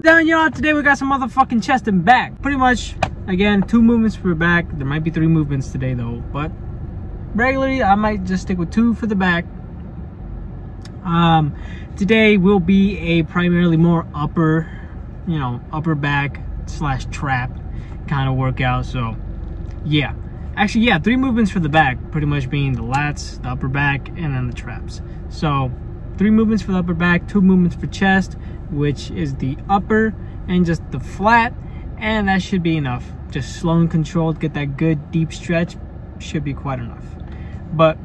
Down y'all, today we got some motherfucking chest and back. Pretty much, again, two movements for back. There might be three movements today though, but regularly I might just stick with two for the back. Um, today will be a primarily more upper, you know, upper back slash trap kind of workout. So yeah, actually yeah, three movements for the back, pretty much being the lats, the upper back, and then the traps. So three movements for the upper back, two movements for chest, which is the upper and just the flat, and that should be enough. Just slow and controlled, get that good deep stretch, should be quite enough. But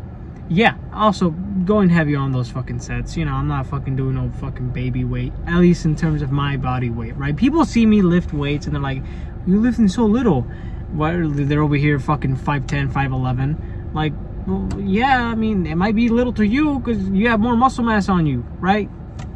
yeah, also going heavy on those fucking sets. You know, I'm not fucking doing no fucking baby weight, at least in terms of my body weight, right? People see me lift weights and they're like, you're lifting so little. Why they're over here fucking 5'10, 5'11. Like, well, yeah, I mean, it might be little to you because you have more muscle mass on you, right?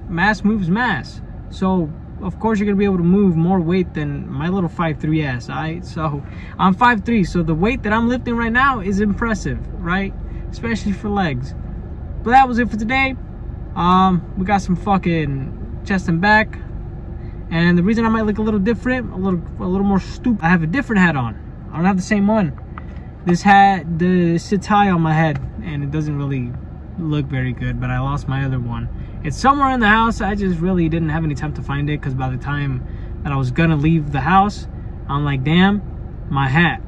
Mass moves mass. So, of course, you're to be able to move more weight than my little 5'3 ass, alright? So, I'm 5'3, so the weight that I'm lifting right now is impressive, right? Especially for legs. But that was it for today. Um, we got some fucking chest and back. And the reason I might look a little different, a little a little more stupid, I have a different hat on. I don't have the same one this hat the sits high on my head and it doesn't really look very good but I lost my other one it's somewhere in the house. I just really didn't have any time to find it because by the time that I was gonna leave the house I'm like damn my hat.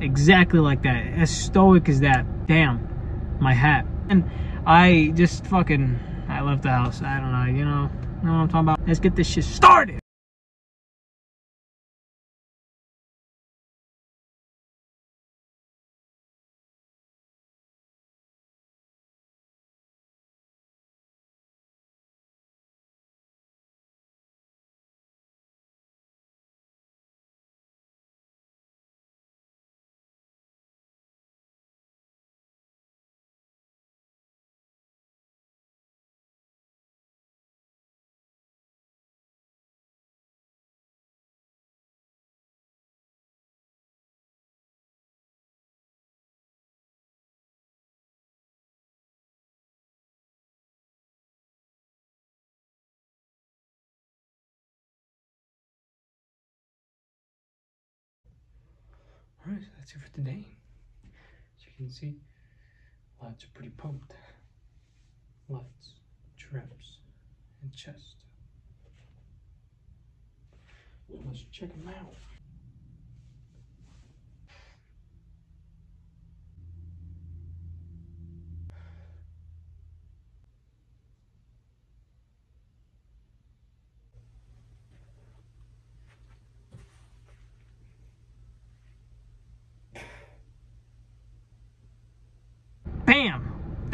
Exactly like that. As stoic as that damn my hat. And I just fucking I left the house. I don't know you know you know what I'm talking about? Let's get this shit started Alright, so that's it for today. As you can see, lats are pretty pumped. Lats, traps, and chest. Let's check them out.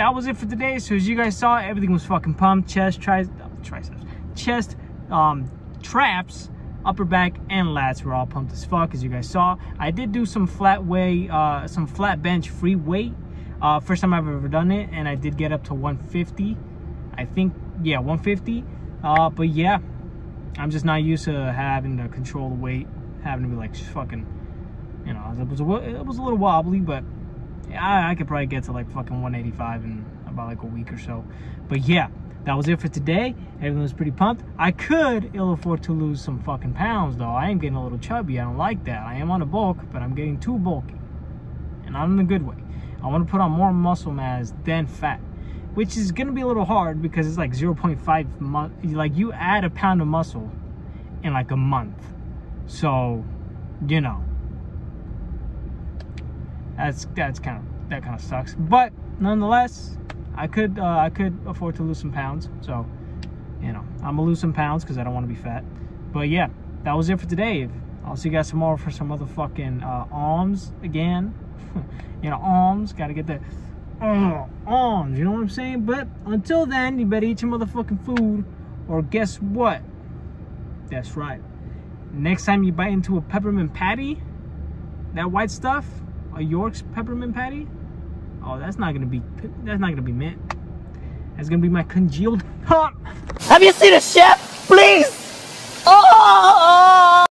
That was it for today. So as you guys saw everything was fucking pumped. Chest tri triceps chest um traps upper back and lats were all pumped as fuck as you guys saw. I did do some flat way, uh some flat bench free weight. Uh first time i've ever done it and i did get up to 150 i think yeah 150 uh but yeah i'm just not used to having to control the weight having to be like fucking you know it was a, it was a little wobbly but I, I could probably get to like fucking 185 in about like a week or so. But yeah, that was it for today. Everyone was pretty pumped. I could ill afford to lose some fucking pounds though. I am getting a little chubby. I don't like that. I am on a bulk, but I'm getting too bulky. And not in a good way. I want to put on more muscle mass than fat. Which is going to be a little hard because it's like 0.5 month. Like you add a pound of muscle in like a month. So, you know that's that's kind of that kind of sucks. But nonetheless i could uh, i could afford to lose some pounds. So you know i'm gonna lose some pounds because i don't want to be fat. But yeah that was it for today. I'll see you guys tomorrow for some motherfucking uh arms again. You know arms gotta get the uh, arms you know what i'm saying? But until then you better eat your motherfucking food or guess what? That's right. Next time you bite into a peppermint patty that white stuff a York's peppermint patty? Oh, that's not gonna be that's not gonna be mint. That's gonna be my congealed. Have you seen a chef? Please! Oh!